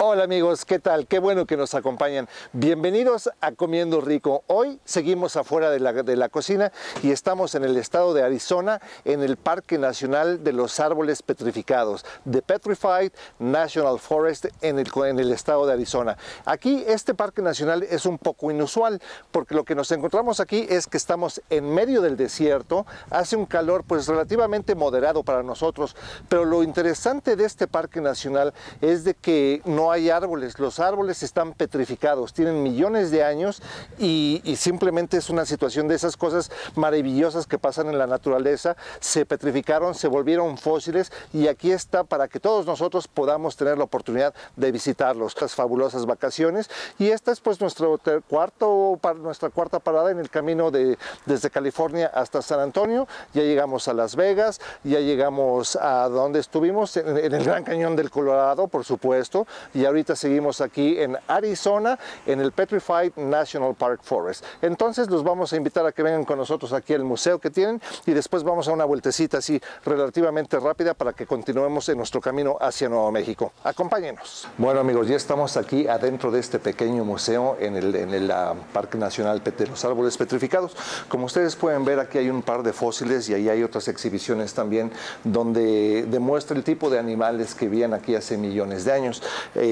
Hola amigos, ¿qué tal? Qué bueno que nos acompañan. Bienvenidos a Comiendo Rico. Hoy seguimos afuera de la, de la, cocina y estamos en el estado de Arizona, en el Parque Nacional de los Árboles Petrificados, The Petrified National Forest en el, en el estado de Arizona. Aquí este Parque Nacional es un poco inusual porque lo que nos encontramos aquí es que estamos en medio del desierto, hace un calor pues relativamente moderado para nosotros, pero lo interesante de este Parque Nacional es de que no hay árboles, los árboles están petrificados, tienen millones de años y, simplemente es una situación de esas cosas maravillosas que pasan en la naturaleza, se petrificaron, se volvieron fósiles y aquí está para que todos nosotros podamos tener la oportunidad de visitarlos, estas fabulosas vacaciones. Y esta es pues nuestro cuarto, nuestra cuarta parada en el camino de, desde California hasta San Antonio, ya llegamos a Las Vegas, ya llegamos a donde estuvimos, en el Gran Cañón del Colorado, por supuesto, y ahorita seguimos aquí en Arizona, en el Petrified National Park Forest. Entonces los vamos a invitar a que vengan con nosotros aquí al museo que tienen y después vamos a una vueltecita así relativamente rápida para que continuemos en nuestro camino hacia Nuevo México. Acompáñenos. Bueno amigos, ya estamos aquí adentro de este pequeño museo en el, en el uh, Parque Nacional de los Árboles Petrificados. Como ustedes pueden ver, aquí hay un par de fósiles y ahí hay otras exhibiciones también donde demuestra el tipo de animales que vivían aquí hace millones de años. Eh,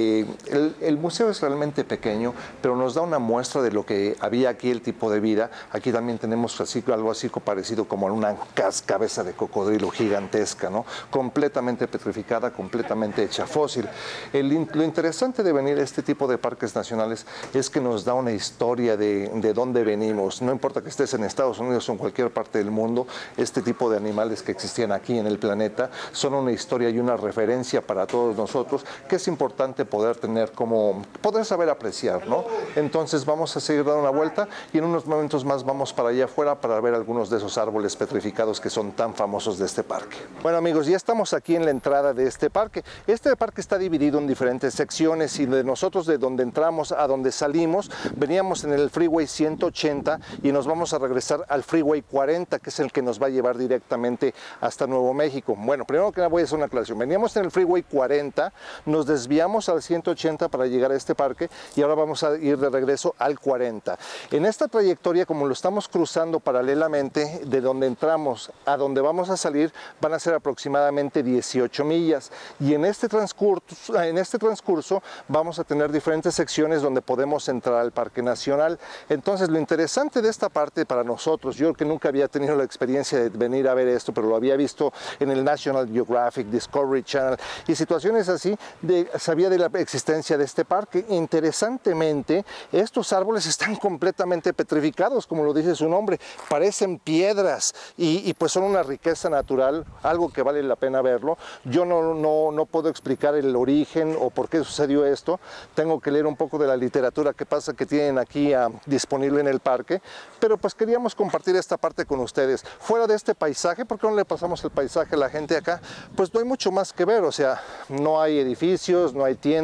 el, el, museo es realmente pequeño, pero nos da una muestra de lo que había aquí, el tipo de vida. Aquí también tenemos así, algo así parecido como una cabeza de cocodrilo gigantesca, ¿no? completamente petrificada, completamente hecha fósil. Lo interesante de venir a este tipo de parques nacionales es que nos da una historia de dónde venimos. No importa que estés en Estados Unidos o en cualquier parte del mundo, este tipo de animales que existían aquí en el planeta son una historia y una referencia para todos nosotros que es importante poder tener como, poder saber apreciar, ¿no? Entonces vamos a seguir dando una vuelta y en unos momentos más vamos para allá afuera para ver algunos de esos árboles petrificados que son tan famosos de este parque. Bueno amigos, ya estamos aquí en la entrada de este parque. Este parque está dividido en diferentes secciones y de nosotros de donde entramos a donde salimos, veníamos en el Freeway 180 y nos vamos a regresar al Freeway 40, que es el que nos va a llevar directamente hasta Nuevo México. Bueno, primero que nada voy a hacer una aclaración. Veníamos en el Freeway 40, nos desviamos al 180 para llegar a este parque y ahora vamos a ir de regreso al 40. En esta trayectoria, como lo estamos cruzando paralelamente, de donde entramos a donde vamos a salir van a ser aproximadamente 18 millas y en este transcurso, en este transcurso vamos a tener diferentes secciones donde podemos entrar al Parque Nacional. Entonces lo interesante de esta parte para nosotros, yo que nunca había tenido la experiencia de venir a ver esto, pero lo había visto en el National Geographic, Discovery Channel y situaciones así, de, sabía de la existencia de este parque. Interesantemente, estos árboles están completamente petrificados, como lo dice su nombre, parecen piedras y, pues son una riqueza natural, algo que vale la pena verlo. Yo no, no, no puedo explicar el origen o por qué sucedió esto, tengo que leer un poco de la literatura que pasa que tienen aquí uh, disponible en el parque, pero pues queríamos compartir esta parte con ustedes. Fuera de este paisaje, ¿por qué no le pasamos el paisaje a la gente acá? Pues no hay mucho más que ver, o sea, no hay edificios, no hay tiendas,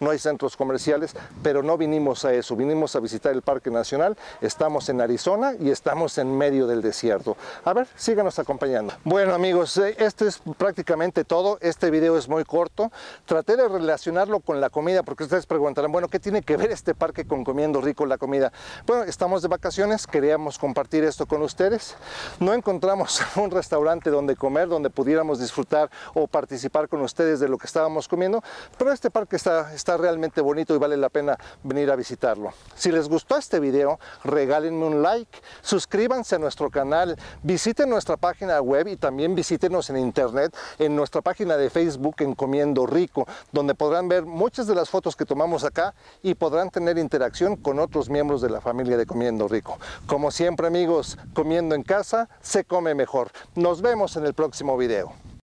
no hay centros comerciales, pero no vinimos a eso, vinimos a visitar el Parque Nacional, estamos en Arizona y estamos en medio del desierto. A ver, síganos acompañando. Bueno amigos, esto es prácticamente todo, este video es muy corto, traté de relacionarlo con la comida porque ustedes preguntarán, bueno, ¿qué tiene que ver este parque con comiendo rico la comida? Bueno, estamos de vacaciones, queríamos compartir esto con ustedes, no encontramos un restaurante donde comer, donde pudiéramos disfrutar o participar con ustedes de lo que estábamos comiendo, pero este parque está, está realmente bonito y vale la pena venir a visitarlo. Si les gustó este video, regálenme un like, suscríbanse a nuestro canal, visiten nuestra página web y también visítenos en internet en nuestra página de Facebook en Comiendo Rico, donde podrán ver muchas de las fotos que tomamos acá y podrán tener interacción con otros miembros de la familia de Comiendo Rico. Como siempre amigos, comiendo en casa se come mejor. Nos vemos en el próximo video.